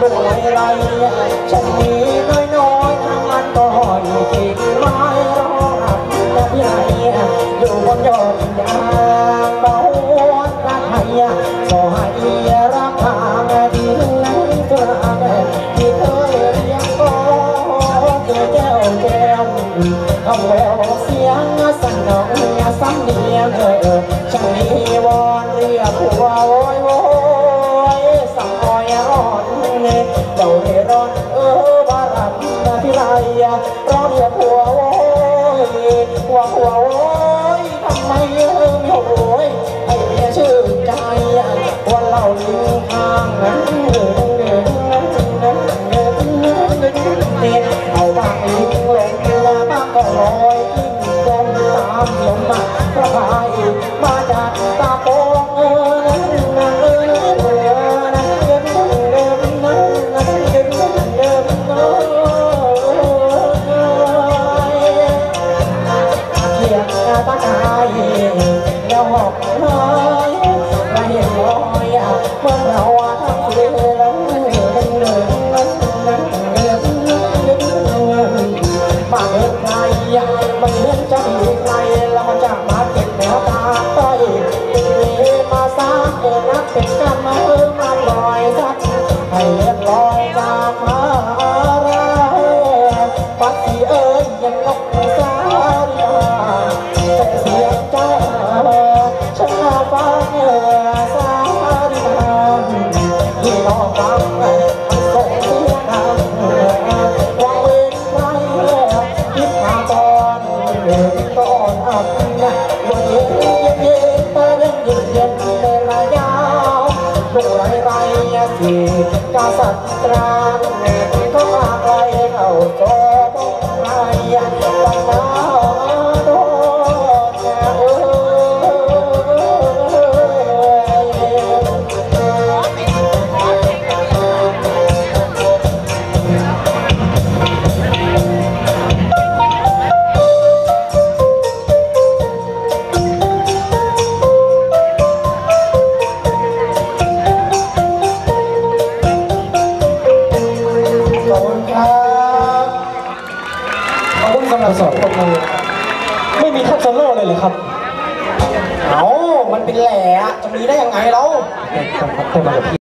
โดยไรฉันมีน้อยน้อยๆทางมันก็อยู่กิ่งไม้รอหักและพี่อยู่บนยอดยางเบาตาไทยขอให้รักทางดีนั้นกลางที่เคยเรียกก็เจอแก้วแก้วคำแววเสียงสั่นนองซ้ำเนียงเออช่างมีว จ้าเร่ร่อนเออบารันาที่ไรรอเรียกผัวโอยผัวผัวโอยทำไมเออไม่โอยให้เมียชื่อใจวันเราลิงทางนั้นเอาบ เขียนตาตายแล้วหอบหายและเห็นรอยเมื่อเราทำเสือแล้วมาเดินไกลมันเหมือนจะมีใครแล้วมันจะมาเก็บแนวตาต้อยมาสางเกิดนักเป็นกรรมมาเออมาลอยสักให้เรียบร้อยจากมาปัดสีเอ้ยยังนก อนอั เราสอนปรบมือไม่มีทัชโลเลยเหรอครับ เอามันเป็นแหล่จะมีได้ยังไงเราเต้นมากับพี่